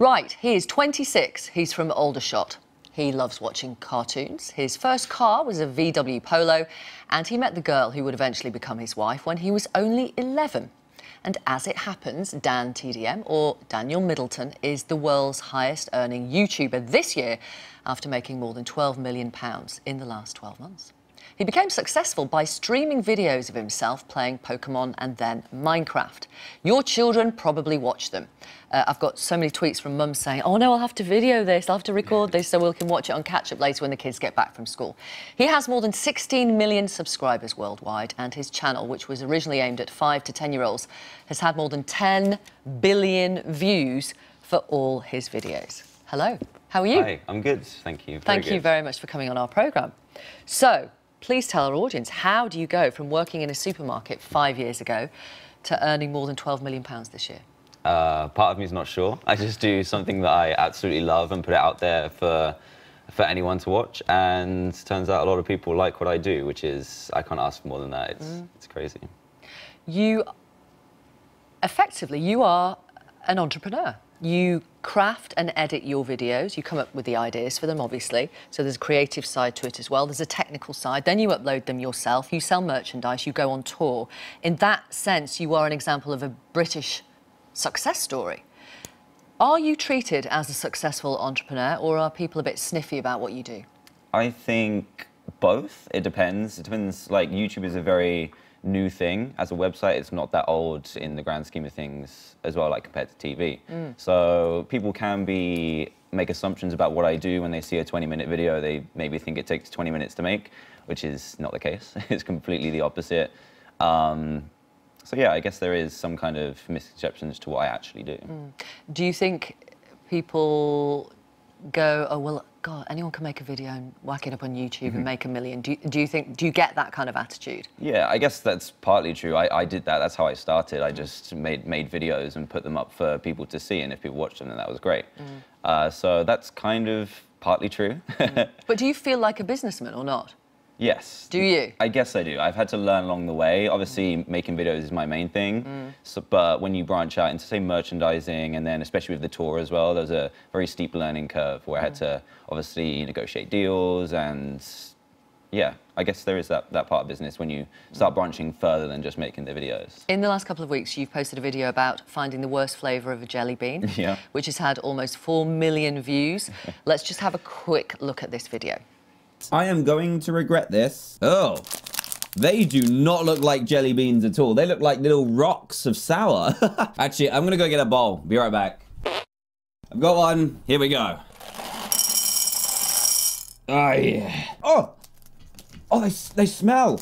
Right, he is 26. He's from Aldershot. He loves watching cartoons. His first car was a VW Polo, and he met the girl who would eventually become his wife when he was only 11. And as it happens, Dan TDM, or Daniel Middleton, is the world's highest earning YouTuber this year after making more than £12 million in the last 12 months. He became successful by streaming videos of himself playing Pokemon and then Minecraft. Your children probably watch them. Uh, I've got so many tweets from mums saying, oh no, I'll have to video this, I'll have to record this so we can watch it on catch up later when the kids get back from school. He has more than 16 million subscribers worldwide, and his channel, which was originally aimed at 5 to 10 year olds, has had more than 10 billion views for all his videos. Hello, how are you? Hi, I'm good, thank you. Very Thank good. you very much for coming on our programme. So, please tell our audience, how do you go from working in a supermarket five years ago to earning more than £12 million this year? Uh, part of me is not sure. I just do something that I absolutely love and put it out there for for anyone to watch. And turns out a lot of people like what I do, which is I can't ask for more than that. It's Mm. it's crazy. You, effectively, you are an entrepreneur. You craft and edit your videos. You come up with the ideas for them, obviously. So there's a creative side to it as well. There's a technical side. Then you upload them yourself. You sell merchandise. You go on tour. In that sense, you are an example of a British success story. Are you treated as a successful entrepreneur, or are people a bit sniffy about what you do? I think both. It depends. It depends. Like YouTube is a very new thing as a website. It's not that old in the grand scheme of things as well, like compared to TV. So people can be make assumptions about what I do when they see a 20-minute video. They maybe think it takes 20 minutes to make, which is not the case. it's completely the opposite. Um, so yeah, I guess there is some kind of misconceptions to what I actually do. Do you think people go, oh, well, God, anyone can make a video and whack it up on YouTube and mm-hmm. make a million? Do you, do you think, do you get that kind of attitude? Yeah, I guess that's partly true. I, I did that. That's how I started. I just made made videos and put them up for people to see, and if people watched them, then that was great. Mm. Uh, so that's kind of partly true. Mm. But do you feel like a businessman or not? Yes. Do you? I guess I do. I've had to learn along the way. Obviously, mm. making videos is my main thing. Mm. So, but when you branch out into, say, merchandising, and then especially with the tour as well, there's a very steep learning curve where I had mm. to obviously negotiate deals and. Yeah, I guess there is that, that part of business when you start branching further than just making the videos. In the last couple of weeks, you've posted a video about finding the worst flavour of a jelly bean, Yeah. which has had almost 4 million views. Let's just have a quick look at this video. I am going to regret this. Oh, they do not look like jelly beans at all. They look like little rocks of sour. Actually, I'm gonna go get a bowl. Be right back. I've got one. Here we go. Oh, yeah. Oh, oh, they, they smell.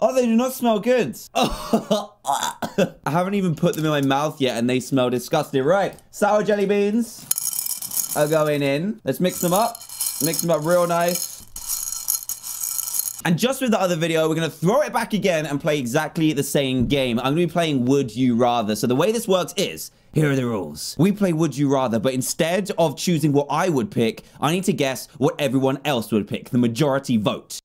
Oh, they do not smell good. I haven't even put them in my mouth yet and they smell disgusting. Right, sour jelly beans are going in. Let's mix them up. Mix them up real nice. And just with the other video, we're going to throw it back again and play exactly the same game. I'm going to be playing Would You Rather. So the way this works is, here are the rules. We play Would You Rather, but instead of choosing what I would pick, I need to guess what everyone else would pick, the majority vote.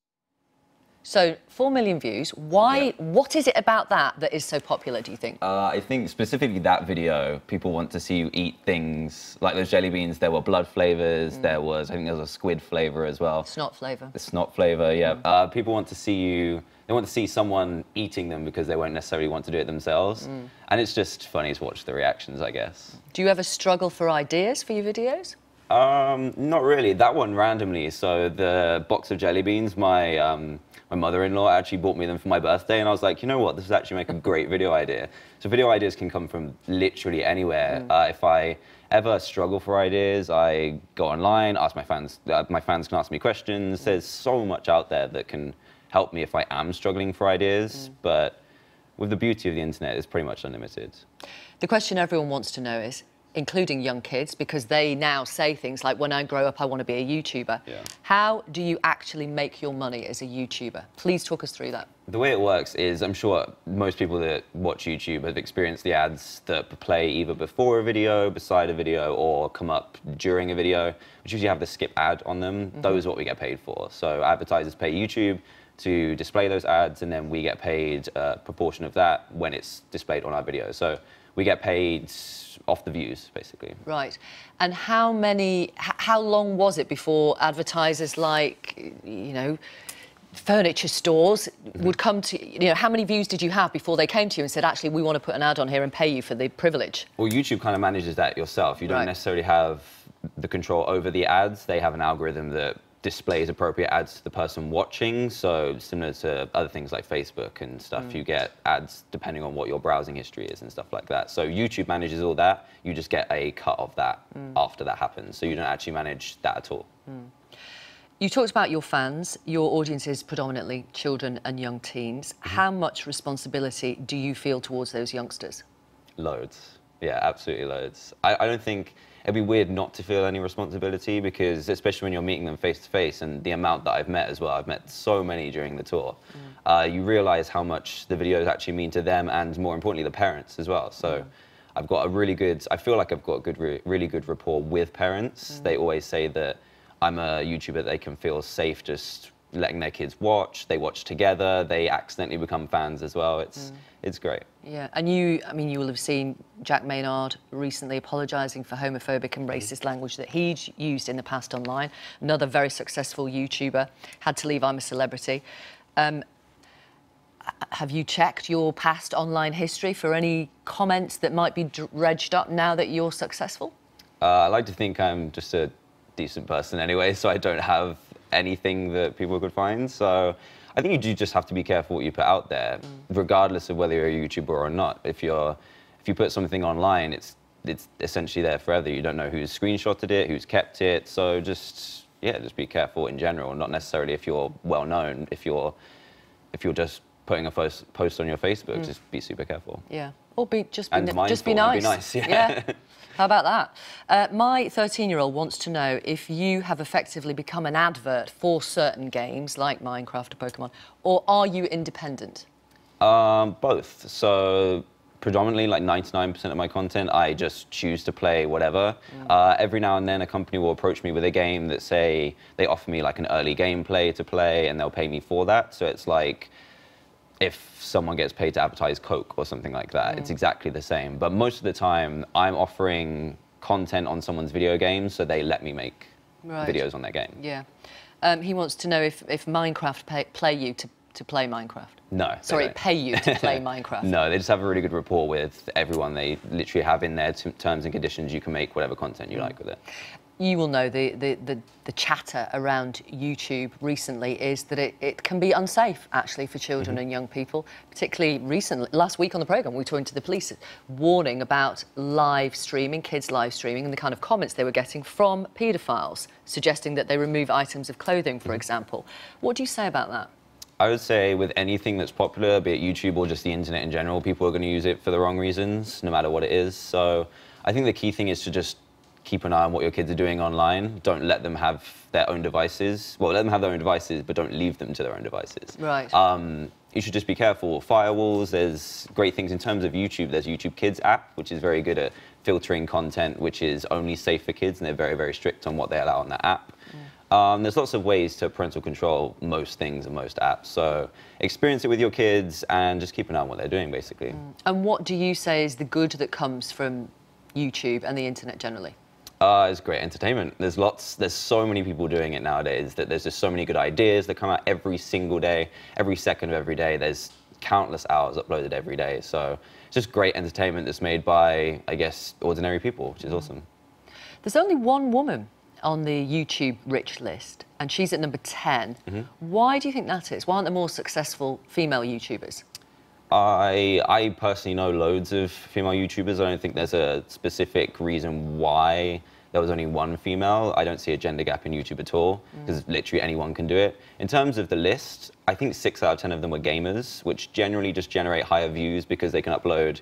So, 4 million views. Why, Yeah. what is it about that that is so popular, do you think? Uh, I think specifically that video, people want to see you eat things like those jelly beans. There were blood flavors. There was, I think, there was a squid flavor as well. Snot flavour. The snot flavor, yeah. Uh, people want to see you. They want to see someone eating them because they won't necessarily want to do it themselves. And it's just funny to watch the reactions, I guess. Do you ever struggle for ideas for your videos? Um, not really. That one randomly. So the box of jelly beans, my um, my mother-in-law actually bought me them for my birthday, and I was like, you know what, this is actually make a great video idea. So video ideas can come from literally anywhere. Uh, if I ever struggle for ideas, I go online, ask my fans. Uh, my fans can ask me questions. There's so much out there that can help me if I am struggling for ideas. But with the beauty of the internet, it's pretty much unlimited. The question everyone wants to know is, including young kids, because they now say things like, when I grow up, I want to be a YouTuber. Yeah. How do you actually make your money as a YouTuber? Please talk us through that. The way it works is, I'm sure most people that watch YouTube have experienced the ads that play either before a video, beside a video, or come up during a video, which usually have the skip ad on them. Mm-hmm. Those are what we get paid for. So advertisers pay YouTube to display those ads, and then we get paid a proportion of that when it's displayed on our video. So we get paid off the views, basically. Right. And how many, how long was it before advertisers like, you know, furniture stores mm-hmm. would come to, you know, how many views did you have before they came to you and said, actually, we want to put an ad on here and pay you for the privilege? Well, YouTube kind of manages that yourself. You don't Right. necessarily have the control over the ads. They have an algorithm that displays appropriate ads to the person watching. So similar to other things like Facebook and stuff, you mm. get ads depending on what your browsing history is and stuff like that. So YouTube manages all that. You just get a cut of that mm. after that happens. So you don't actually manage that at all. Mm. You talked about your fans. Your audience is predominantly children and young teens. Mm-hmm. How much responsibility do you feel towards those youngsters? Loads. Yeah, absolutely loads. I, I don't think it'd be weird not to feel any responsibility because, especially when you're meeting them face to face, and the amount that I've met as well, I've met so many during the tour. Uh, you realize how much the videos actually mean to them, and more importantly, the parents as well. So. I've got a really good. I feel like I've got a good, re- really good rapport with parents. They always say that I'm a YouTuber they can feel safe just letting their kids watch. They watch together. They accidentally become fans as well. It's it's great. Yeah, and you, I mean, you will have seen Jack Maynard recently apologising for homophobic and racist language that he'd used in the past online. Another very successful YouTuber had to leave I'm a Celebrity. Um, have you checked your past online history for any comments that might be dredged up now that you're successful? Uh, I like to think I'm just a decent person anyway, so I don't have anything that people could find. So I think you do just have to be careful what you put out there, mm. regardless of whether you're a YouTuber or not. If you're, if you put something online, it's it's essentially there forever. You don't know who's screenshotted it, who's kept it. So just yeah, just be careful in general. Not necessarily if you're well known. If you're if you're just putting a post, post on your Facebook, mm. just be super careful. Yeah, or be just be, just be nice. be nice, yeah. How about that? Uh, my 13-year-old wants to know if you have effectively become an advert for certain games like Minecraft or Pokemon, or are you independent? Um, both. So predominantly, like 99% of my content, I just choose to play whatever. Uh, every now and then, a company will approach me with a game that say they offer me like an early gameplay to play, and they'll pay me for that. So it's like if someone gets paid to advertise Coke or something like that, it's exactly the same. But most of the time, I'm offering content on someone's video game, so they let me make Right. videos on their game. Yeah. Um, he wants to know if, if Minecraft pay, play you to, to play Minecraft. No. Sorry, don't. pay you to play Minecraft. No, they just have a really good rapport with everyone. They literally have in their t- terms and conditions you can make whatever content you like with it. You will know the, the, the, the chatter around YouTube recently is that it, it can be unsafe actually for children mm-hmm. and young people, particularly recently. Last week on the programme, we talked to the police warning about live streaming, kids live streaming, and the kind of comments they were getting from paedophiles suggesting that they remove items of clothing, for mm-hmm. example. What do you say about that? I would say with anything that's popular, be it YouTube or just the internet in general, people are going to use it for the wrong reasons, no matter what it is. So I think the key thing is to just keep an eye on what your kids are doing online. Don't let them have their own devices. Well, let them have their own devices, but don't leave them to their own devices. Right. Um, you should just be careful. Firewalls, there's great things in terms of YouTube. There's YouTube Kids app, which is very good at filtering content, which is only safe for kids, and they're very, very strict on what they allow on that app. Um, there's lots of ways to parental control most things and most apps. So experience it with your kids and just keep an eye on what they're doing, basically. And what do you say is the good that comes from YouTube and the internet generally? Uh, it's great entertainment. There's lots, there's so many people doing it nowadays that there's just so many good ideas that come out every single day, every second of every day. There's countless hours uploaded every day. So it's just great entertainment that's made by, I guess, ordinary people, which is awesome. There's only one woman on the YouTube rich list, and she's at number 10. Why do you think that is? Why aren't there more successful female YouTubers? I I personally know loads of female YouTubers. I don't think there's a specific reason why there was only one female. I don't see a gender gap in YouTube at all because mm. literally anyone can do it. In terms of the list, I think six out of ten of them were gamers, which generally just generate higher views because they can upload.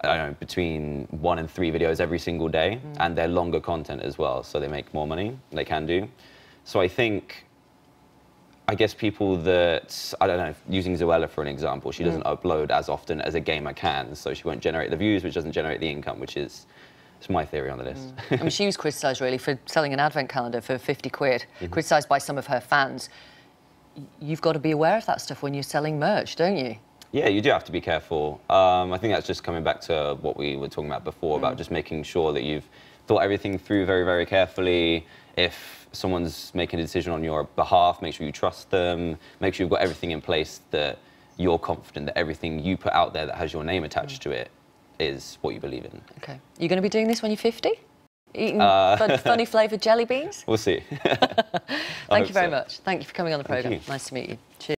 I don't know, between one and three videos every single day, mm. and they're longer content as well, so they make more money. They can do. So I think I guess people that I don't know, using Zoella for an example, she mm. doesn't upload as often as a gamer can, so she won't generate the views, which doesn't generate the income, which is it's my theory on the list. Mm. I mean, she was criticised really for selling an advent calendar for 50 quid, mm-hmm. criticised by some of her fans. You've got to be aware of that stuff when you're selling merch, don't you? Yeah, you do have to be careful. Um, I think that's just coming back to what we were talking about before about mm. just making sure that you've thought everything through very, very carefully. If someone's making a decision on your behalf, make sure you trust them. Make sure you've got everything in place that you're confident that everything you put out there that has your name attached to it is what you believe in. Okay. You're going to be doing this when you're 50? Eating Uh, fun, funny flavoured jelly beans? We'll see. Thank you very so. much. Thank you for coming on the programme. Nice to meet you. Cheers.